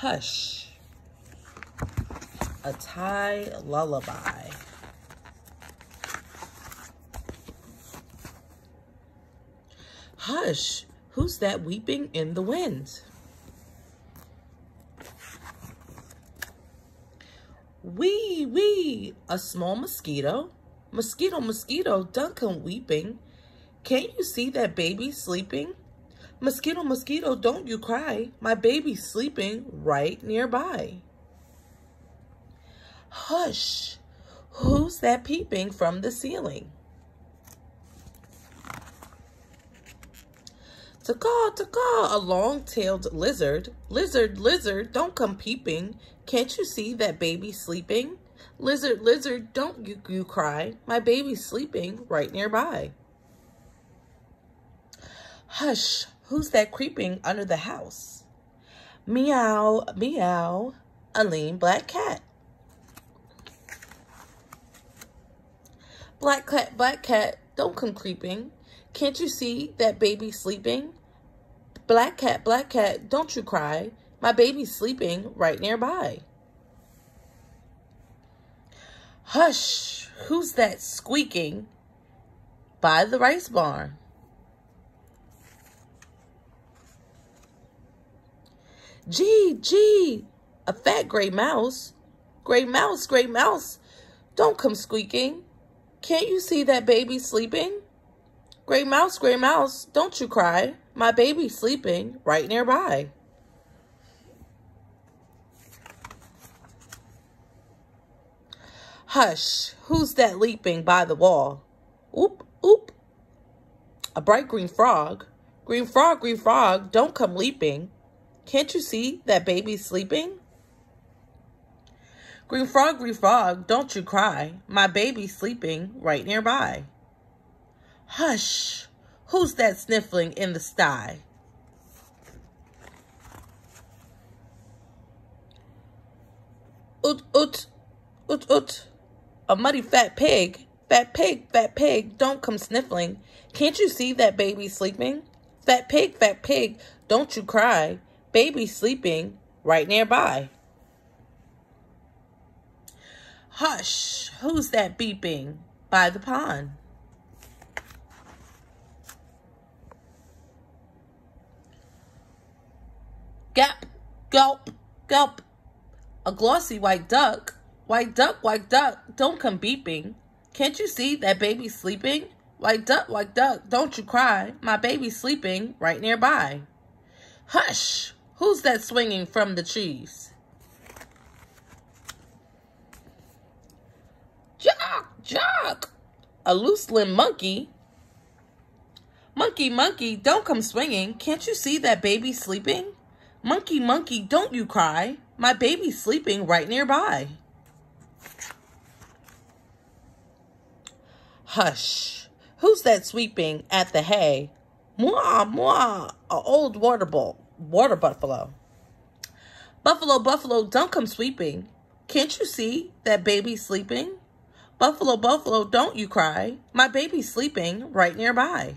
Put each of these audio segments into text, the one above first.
Hush. A Thai lullaby. Hush, who's that weeping in the wind? Wee, wee, a small mosquito. Mosquito, mosquito, come weeping. Can't you see that baby sleeping? Mosquito, mosquito, don't you cry. My baby's sleeping right nearby. Hush, who's that peeping from the ceiling? Taka, taka, a long-tailed lizard. Lizard, lizard, don't come peeping. Can't you see that baby sleeping? Lizard, lizard, don't you, you cry. My baby's sleeping right nearby. Hush, who's that creeping under the house? Meow, meow, a lean black cat. Black cat, black cat, don't come creeping. Can't you see that baby sleeping? Black cat, black cat, don't you cry. My baby's sleeping right nearby. Hush, who's that squeaking by the rice barn? Gee, gee, a fat gray mouse. Gray mouse, gray mouse, don't come squeaking. Can't you see that baby sleeping? Gray mouse, gray mouse, don't you cry. My baby's sleeping right nearby. Hush, who's that leaping by the wall? Oop, oop. A bright green frog. Green frog, green frog, don't come leaping. Can't you see that baby's sleeping? Green frog, green frog, don't you cry. My baby's sleeping right nearby. Hush, who's that sniffling in the sty? Oot, oot, oot, oot. A muddy fat pig. Fat pig, fat pig, don't come sniffling. Can't you see that baby sleeping? Fat pig, fat pig, don't you cry. Baby sleeping right nearby. Hush, who's that beeping by the pond? Gap, gulp, gulp. A glossy white duck. White duck, white duck, don't come beeping. Can't you see that baby sleeping? White duck, white duck, don't you cry. My baby's sleeping right nearby. Hush, who's that swinging from the trees? Jock, jock, a loose limb monkey. Monkey, monkey, don't come swinging. Can't you see that baby sleeping? Monkey, monkey, don't you cry. My baby's sleeping right nearby. Hush, who's that sweeping at the hay? Mwah, mwah, a old water bull, water buffalo. Buffalo, buffalo, don't come sweeping. Can't you see that baby's sleeping? Buffalo, buffalo, don't you cry. My baby's sleeping right nearby.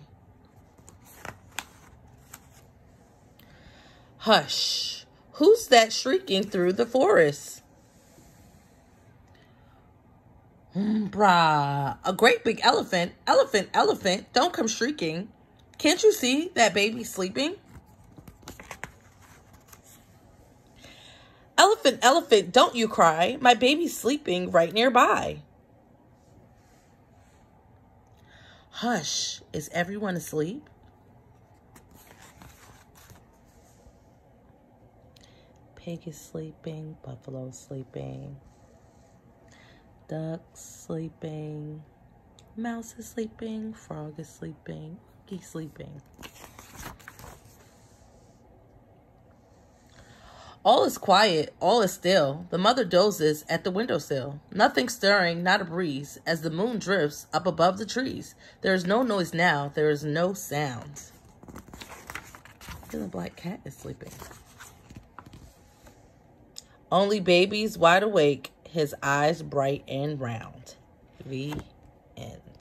Hush, who's that shrieking through the forest? Hmm, Brah, a great big elephant, elephant, elephant, don't come shrieking. Can't you see that baby sleeping? Elephant, elephant, don't you cry. My baby's sleeping right nearby. Hush, is everyone asleep? Pig is sleeping, buffalo sleeping, duck sleeping, mouse is sleeping, frog is sleeping, monkey sleeping. All is quiet, all is still. The mother dozes at the windowsill. Nothing stirring, not a breeze, as the moon drifts up above the trees. There is no noise now, there is no sound. And the black cat is sleeping. Only baby's wide awake, his eyes bright and round. The end.